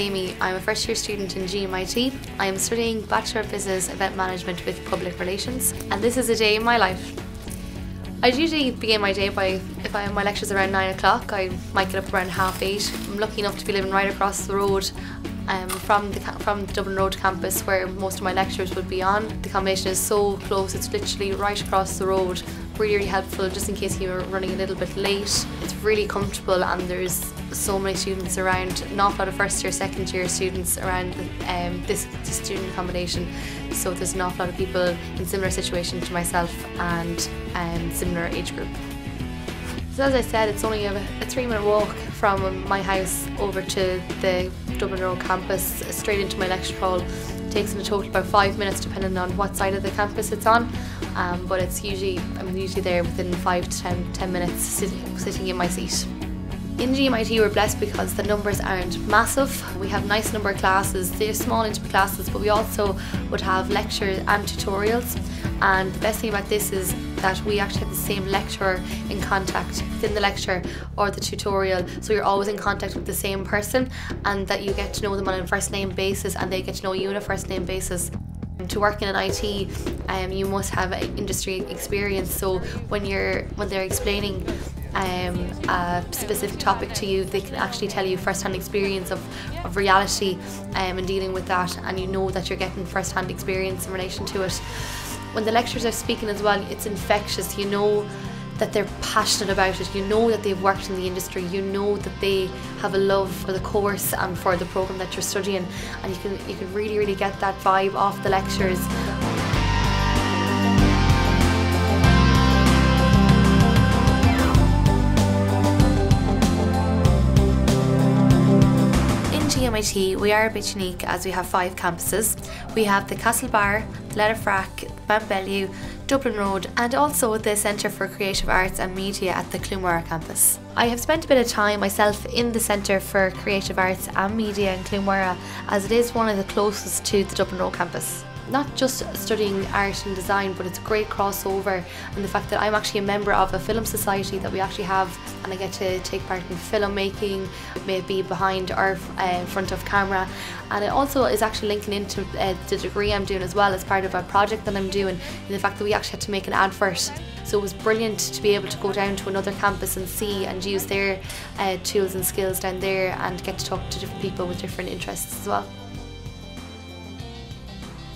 Amy. I'm a first year student in GMIT. I am studying Bachelor of Business Event Management with Public Relations, and this is a day in my life. I'd usually begin my day by, if I my lectures around 9 o'clock, I might get up around half 8. I'm lucky enough to be living right across the road um, from, the, from the Dublin Road campus where most of my lectures would be on. The accommodation is so close, it's literally right across the road. Really, really helpful just in case you're running a little bit late. It's really comfortable and there's so many students around, not lot of first year, second year students around um, this, this student accommodation. So there's an awful lot of people in similar situation to myself and um, similar age group. So as I said, it's only a, a three minute walk from my house over to the Dublin Road campus, straight into my lecture hall. It takes in a total about five minutes depending on what side of the campus it's on. Um, but it's usually, I'm usually there within five to ten, minutes sitting, sitting in my seat. In GMIT we're blessed because the numbers aren't massive. We have nice number of classes, they're small intimate classes but we also would have lectures and tutorials. And the best thing about this is that we actually have the same lecturer in contact within the lecture or the tutorial. So you're always in contact with the same person and that you get to know them on a first name basis and they get to know you on a first name basis. To work in an IT um, you must have industry experience. So when you're when they're explaining um, a specific topic to you, they can actually tell you first-hand experience of, of reality um, and dealing with that, and you know that you're getting first-hand experience in relation to it. When the lecturers are speaking as well, it's infectious. You know that they're passionate about it. You know that they've worked in the industry. You know that they have a love for the course and for the program that you're studying, and you can you can really really get that vibe off the lectures. GMIT, we are a bit unique as we have five campuses. We have the Castlebar, Letterfrack, Mountbellew, Dublin Road, and also the Centre for Creative Arts and Media at the Clonmara campus. I have spent a bit of time myself in the Centre for Creative Arts and Media in Clonmara as it is one of the closest to the Dublin Road campus not just studying art and design, but it's a great crossover. And the fact that I'm actually a member of a film society that we actually have, and I get to take part in filmmaking, maybe behind or uh, front of camera. And it also is actually linking into uh, the degree I'm doing as well as part of a project that I'm doing, and the fact that we actually had to make an advert. So it was brilliant to be able to go down to another campus and see and use their uh, tools and skills down there and get to talk to different people with different interests as well.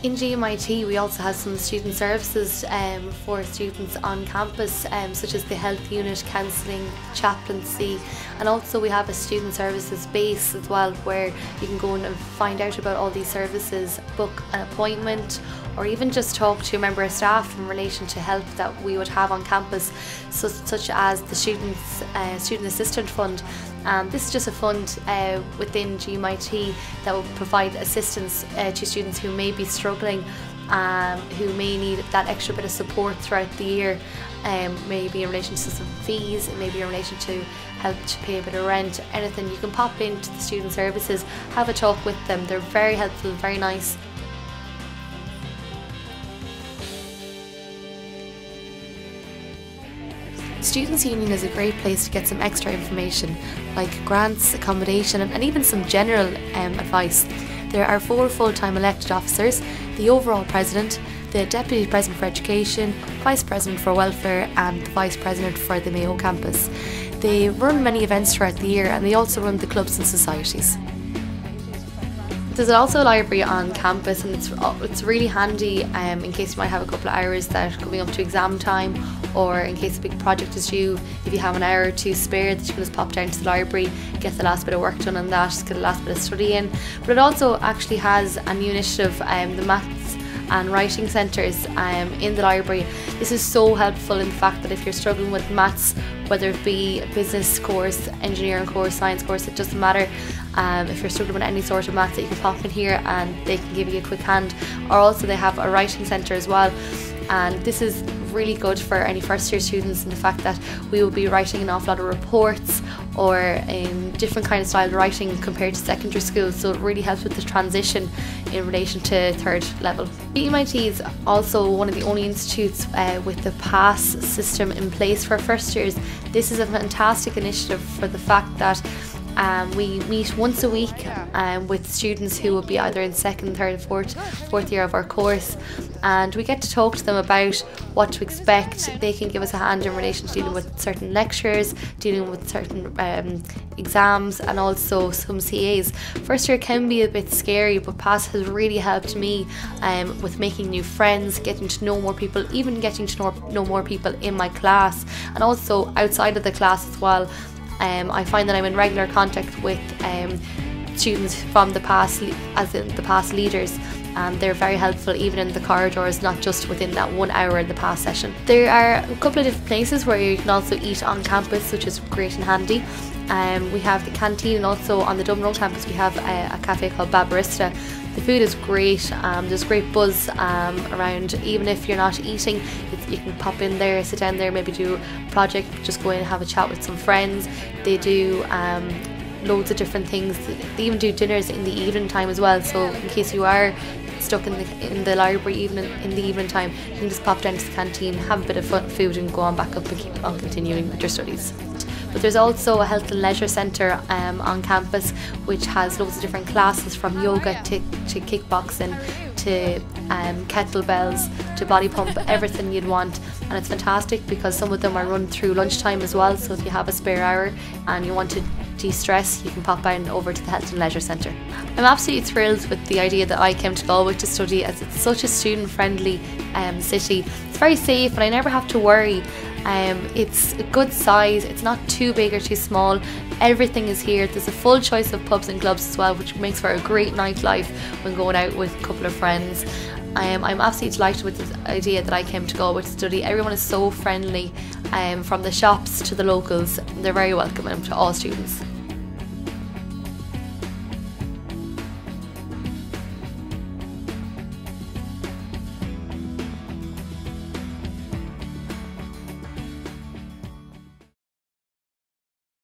In GMIT we also have some student services um, for students on campus um, such as the health unit, counselling, chaplaincy and also we have a student services base as well where you can go and find out about all these services, book an appointment or even just talk to a member of staff in relation to help that we would have on campus so, such as the students uh, student assistant fund um, this is just a fund uh, within GMIT that will provide assistance uh, to students who may be struggling, um, who may need that extra bit of support throughout the year, um, maybe in relation to some fees, maybe in relation to help to pay a bit of rent, anything. You can pop into the student services, have a talk with them. They're very helpful, very nice. Students' Union is a great place to get some extra information, like grants, accommodation, and even some general um, advice. There are four full time elected officers the overall president, the deputy president for education, vice president for welfare, and the vice president for the Mayo campus. They run many events throughout the year and they also run the clubs and societies. There's also a library on campus and it's, it's really handy um, in case you might have a couple of hours that are coming up to exam time or in case a big project is due, if you have an hour or two spare that you can just pop down to the library, get the last bit of work done on that, just get the last bit of study in. But it also actually has a new initiative, um, the Maths and writing centres um, in the library. This is so helpful in the fact that if you're struggling with maths, whether it be a business course, engineering course, science course, it doesn't matter. Um, if you're struggling with any sort of maths, that you can pop in here and they can give you a quick hand. Or also they have a writing centre as well and this is really good for any first year students in the fact that we will be writing an awful lot of reports or in different kind of style of writing compared to secondary school so it really helps with the transition in relation to third level. GMIT is also one of the only institutes uh, with the pass system in place for first years. This is a fantastic initiative for the fact that Um, we meet once a week um, with students who will be either in second, third, fourth, fourth year of our course, and we get to talk to them about what to expect. They can give us a hand in relation to dealing with certain lectures, dealing with certain um, exams, and also some CAs. First year can be a bit scary, but PASS has really helped me um, with making new friends, getting to know more people, even getting to know more people in my class, and also outside of the class as well. Um, I find that I'm in regular contact with um, students from the past, as in the PASS leaders. And they're very helpful even in the corridors, not just within that one hour in the PASS session. There are a couple of different places where you can also eat on campus, which is great and handy. Um, we have the canteen and also on the Dublin campus we have a, a cafe called Babarista. The food is great, um, there's great buzz um, around, even if you're not eating, you can pop in there, sit down there, maybe do a project, just go in and have a chat with some friends. They do um, loads of different things. They even do dinners in the evening time as well. So in case you are stuck in the in the library even in, in the evening time, you can just pop down to the canteen, have a bit of food, and go on back up and keep on continuing with your studies. But there's also a health and leisure centre um, on campus which has loads of different classes from yoga to, to kickboxing to um, kettlebells to body pump, everything you'd want. And it's fantastic because some of them are run through lunchtime as well. So if you have a spare hour and you want to de-stress, you can pop on over to the Health and Leisure Centre. I'm absolutely thrilled with the idea that I came to Galway to study as it's such a student-friendly um, city. It's very safe and I never have to worry um, it's a good size, it's not too big or too small. Everything is here. There's a full choice of pubs and clubs as well, which makes for a great nightlife when going out with a couple of friends. Um, I'm absolutely delighted with the idea that I came to Galway to study. Everyone is so friendly, um, from the shops to the locals. They're very welcoming to all students.